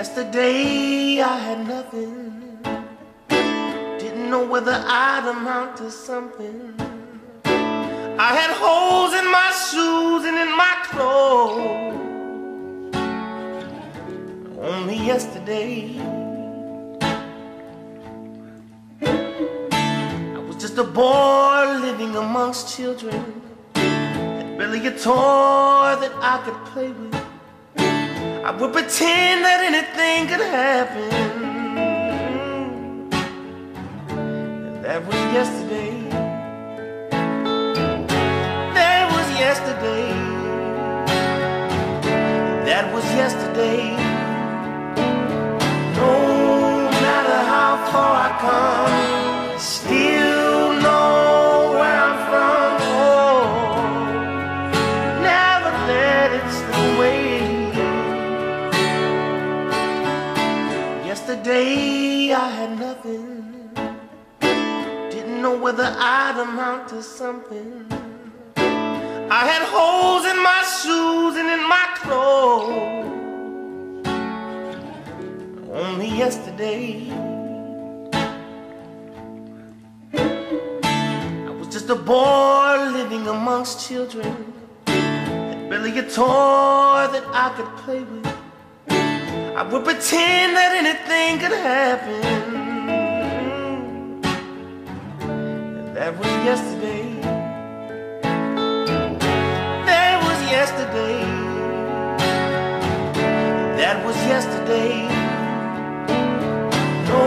Yesterday I had nothing. Didn't know whether I'd amount to something. I had holes in my shoes and in my clothes. Only yesterday. I was just a boy living amongst children. Had barely a toy that I could play with. I would pretend that anything could happen. That was yesterday. That was yesterday. That was yesterday. Yesterday I had nothing. Didn't know whether I'd amount to something. I had holes in my shoes and in my clothes. Only yesterday. I was just a boy living amongst children. Barely a toy that I could play with. I would pretend that anything could happen. And that was yesterday. That was yesterday. That was yesterday. No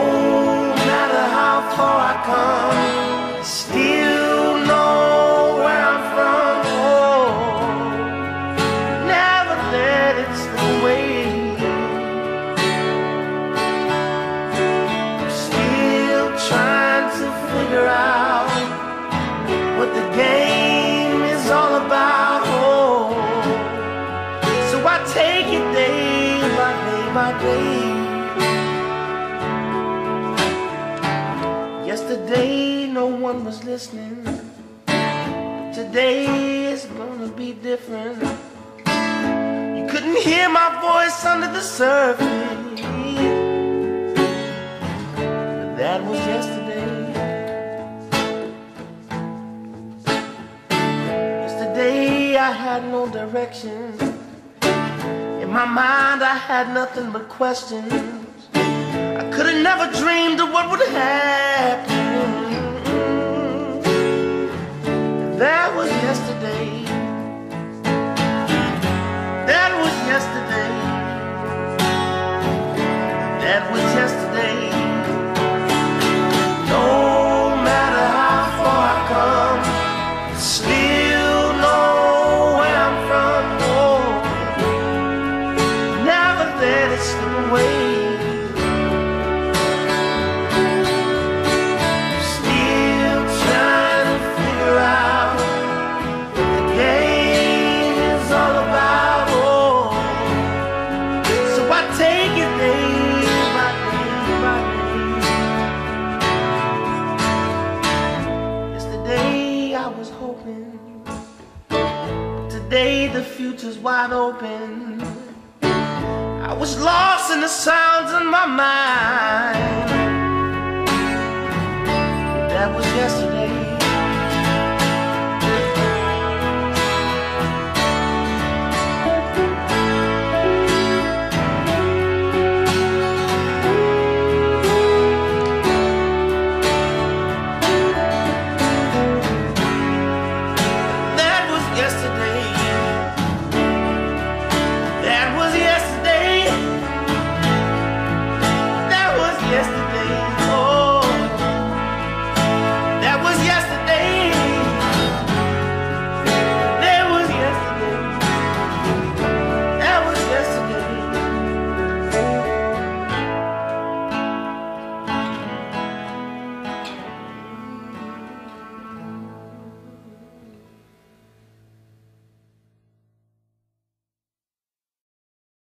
matter how far I come, still Yesterday, no one was listening. Today is gonna be different. You couldn't hear my voice under the surface. But That was yesterday. Yesterday I had no direction. In my mind I had nothing but questions. I could have never dreamed of what would happen. That was yesterday. That was yesterday. That was yesterday. No matter how far I come, still know where I'm from. Oh, never let it slip away. Today the future's wide open. I was lost in the sounds in my mind. That was